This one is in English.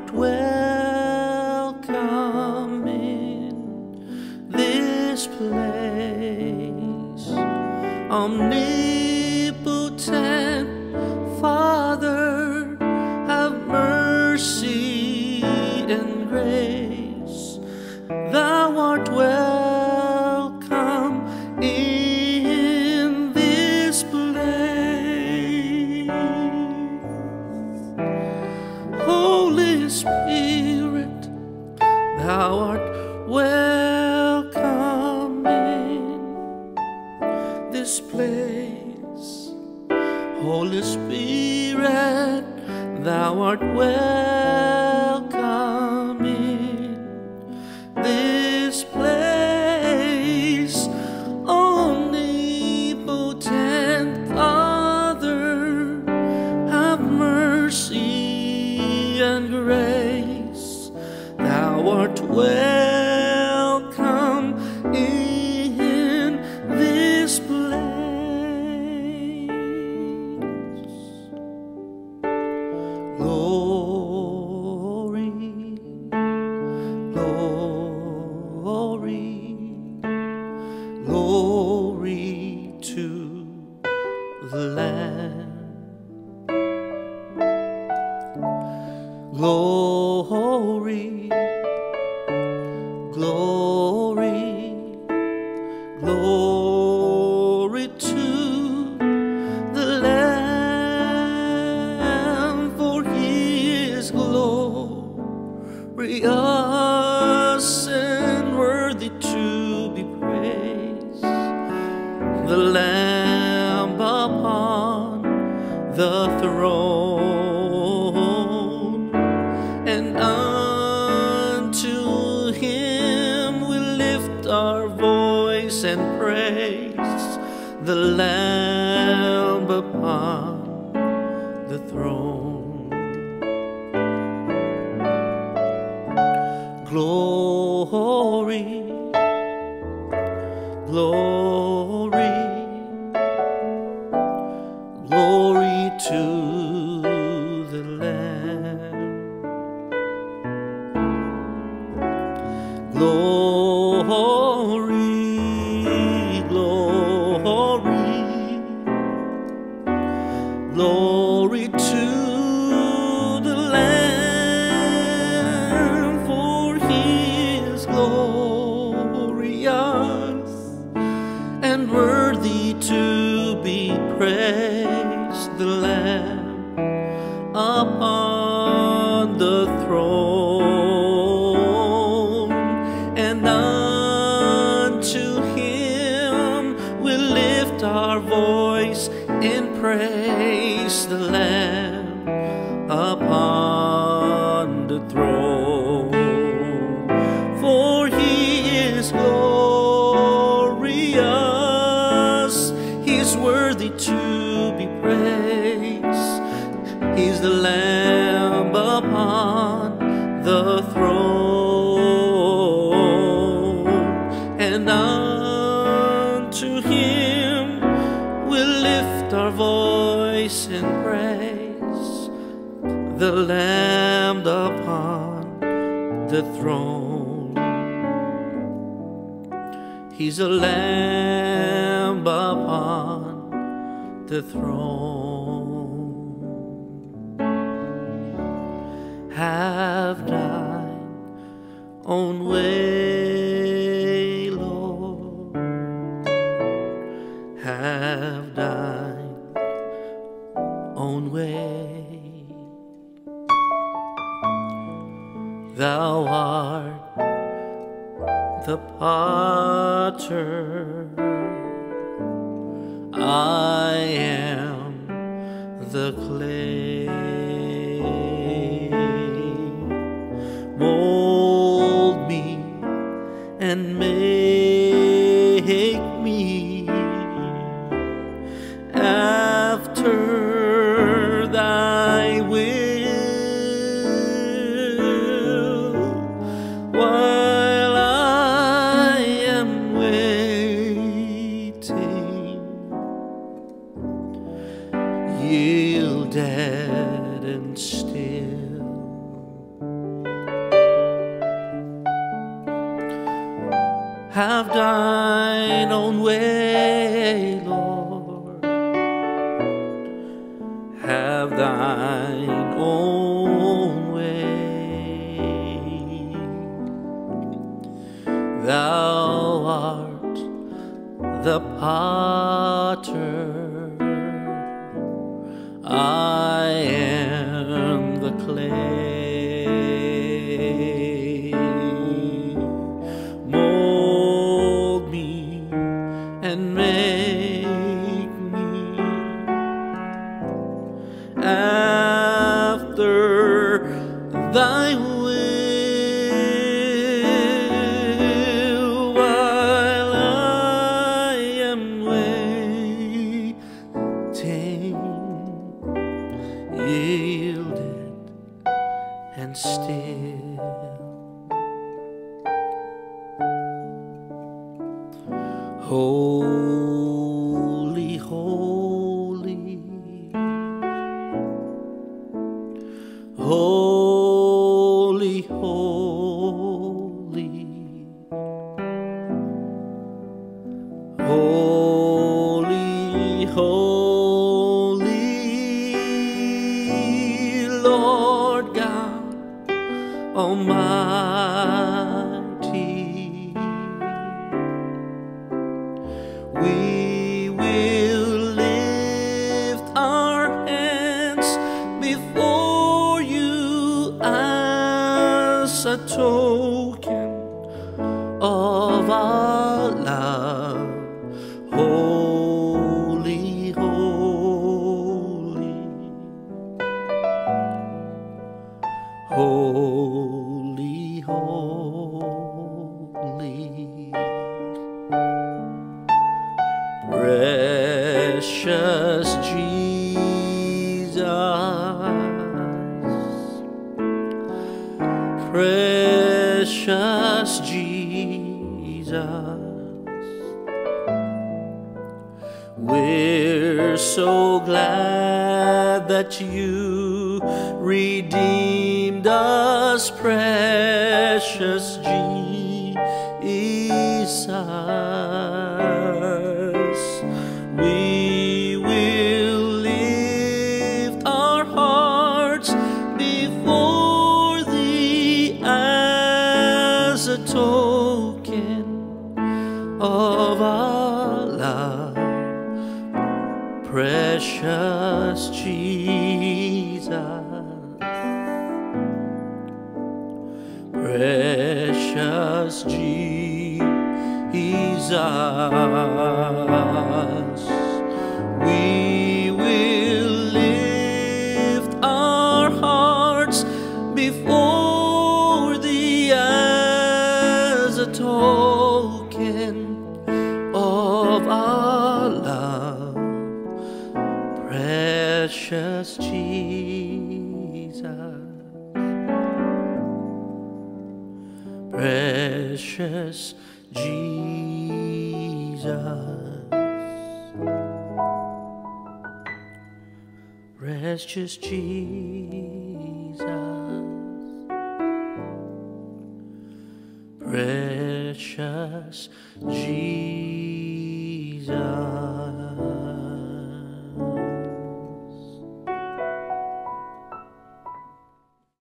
art welcome in this place. Omnipotent Father, have mercy and grace. Thou art welcome this place. Holy Spirit, thou art welcome in this place. Omnipotent Father, have mercy and grace. Thou art welcome Glory, glory, glory to the Lamb, for He is glorious and worthy to be praised. The Lamb and praise. The Lamb upon the throne. Glory, glory, glory to the Lamb. Glory, be praised. The Lamb upon the throne, and unto Him we lift our voice in praise. The Lamb upon the throne, for He is. Voice praise. The Lamb upon the throne. He's a lamb upon the throne. Have thine own way, Thou art the potter. I am the clay. Mold me and make own way, Lord. Have thine own way. Thou art the potter. I am the clay. Thy will while I am waiting yielded and still. Holy, We will lift our hands before you as a token Jesus, precious Jesus, we're so glad that you redeemed us, precious Jesus. Token of our love, precious Jesus. Precious Jesus, we precious Jesus. Precious Jesus, precious Jesus, precious Jesus.